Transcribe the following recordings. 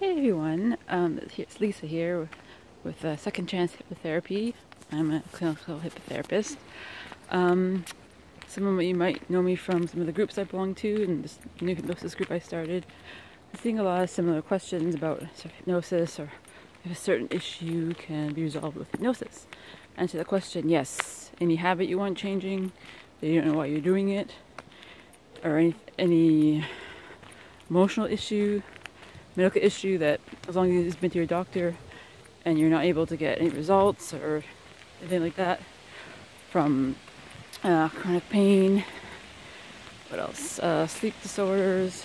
Hey everyone, um, it's Lisa here with uh, Second Chance Hypnotherapy. I'm a clinical hypnotherapist. Um, some of you might know me from some of the groups I belong to and this new hypnosis group I started. I'm seeing a lot of similar questions about hypnosis or if a certain issue can be resolved with hypnosis. Answer the question, yes. Any habit you want changing, that you don't know why you're doing it, or any, any emotional issue medical issue that as long as you've been to your doctor and you're not able to get any results or anything like that from uh, chronic pain, what else? Uh, sleep disorders,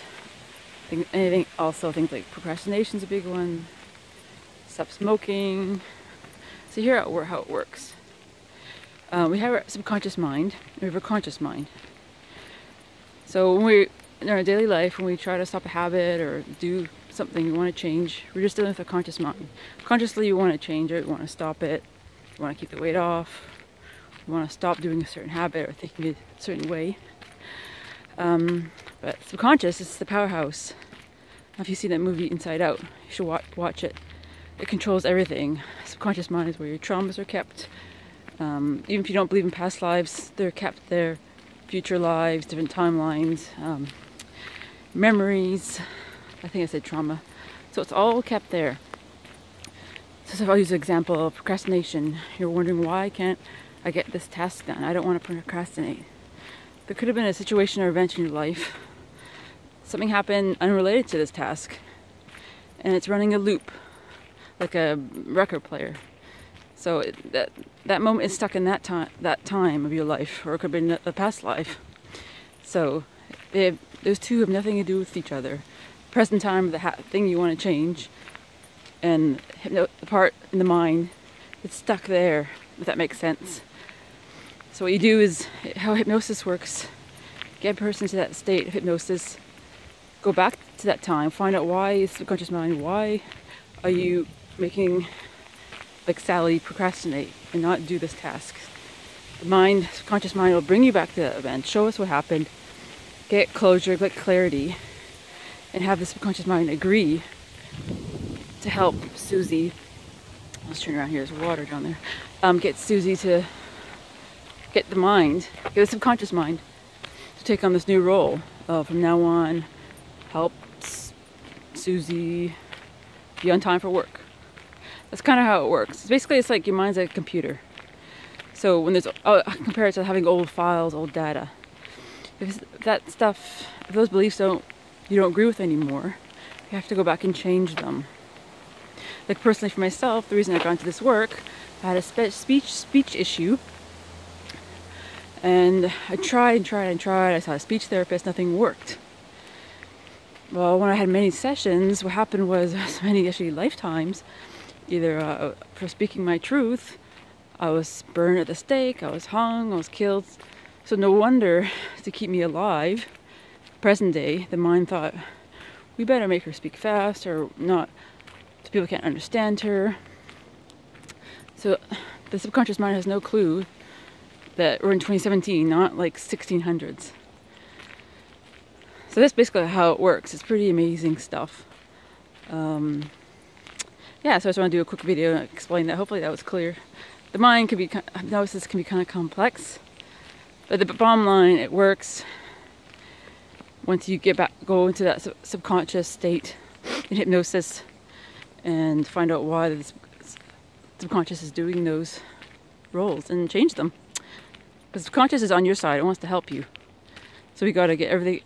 anything. Also, things like procrastination is a big one. Stop smoking. So here how it works. Uh, we have our subconscious mind. We have our conscious mind. So when we in our daily life, when we try to stop a habit or do something you want to change, we're just dealing with a conscious mind. Consciously, you want to change it, you want to stop it, you want to keep the weight off, you want to stop doing a certain habit or thinking a certain way. Um, but subconscious is the powerhouse. If you've seen that movie Inside Out, you should watch, watch it. It controls everything. Subconscious mind is where your traumas are kept. Um, even if you don't believe in past lives, they're kept there. Future lives, different timelines, um, memories, I think I said trauma. So it's all kept there. So I'll use an example of procrastination. You're wondering why can't I get this task done? I don't want to procrastinate. There could have been a situation or event in your life. Something happened unrelated to this task. And it's running a loop, like a record player. So it, that that moment is stuck in that time that time of your life, or it could be a past life. So those two have nothing to do with each other present time, the thing you want to change, and the part in the mind, it's stuck there, if that makes sense. So what you do is, how hypnosis works, get a person to that state of hypnosis, go back to that time, find out why is subconscious mind, why are you making, like Sally, procrastinate and not do this task. The mind, subconscious mind will bring you back to that event, show us what happened, get closure, get clarity, and have the subconscious mind agree to help Susie. Let's turn around here. There's water down there. Um, get Susie to get the mind, get the subconscious mind to take on this new role. Uh, from now on, help Susie be on time for work. That's kind of how it works. It's basically, it's like your mind's like a computer. So when there's, oh, compare it to having old files, old data. If that stuff, if those beliefs don't you don't agree with anymore, you have to go back and change them. Like personally for myself, the reason I got into this work, I had a spe speech speech issue, and I tried and tried and tried. I saw a speech therapist, nothing worked. Well, when I had many sessions, what happened was many actually lifetimes, either uh, for speaking my truth, I was burned at the stake, I was hung, I was killed. So no wonder to keep me alive present day, the mind thought, we better make her speak fast or not, so people can't understand her. So the subconscious mind has no clue that we're in 2017, not like 1600s. So that's basically how it works. It's pretty amazing stuff. Um, yeah, so I just want to do a quick video and explain that. Hopefully that was clear. The mind can be, hypnosis can be kind of complex, but the bottom line, it works once you get back, go into that sub subconscious state in hypnosis and find out why the subconscious is doing those roles and change them. Because the subconscious is on your side, it wants to help you. So we got to get everything,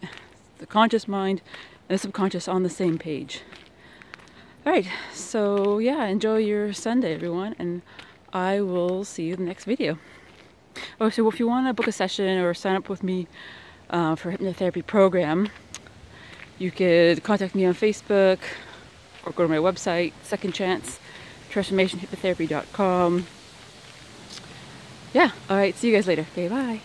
the conscious mind and the subconscious on the same page. All right, so yeah, enjoy your Sunday, everyone, and I will see you in the next video. Oh, so if you want to book a session or sign up with me uh, for hypnotherapy program, you could contact me on Facebook or go to my website, Second Chance Transformation Hypnotherapy.com. Yeah, all right, see you guys later. Okay, bye.